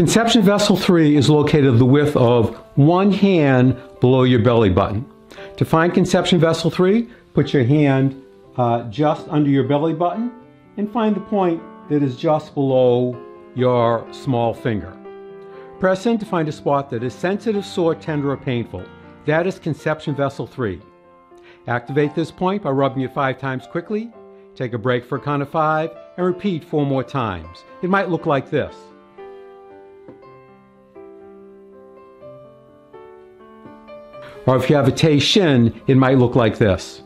Conception vessel 3 is located the width of one hand below your belly button. To find conception vessel 3, put your hand uh, just under your belly button and find the point that is just below your small finger. Press in to find a spot that is sensitive, sore, tender, or painful. That is conception vessel 3. Activate this point by rubbing it five times quickly. Take a break for a count of five and repeat four more times. It might look like this. Or if you have a Tei Shin, it might look like this.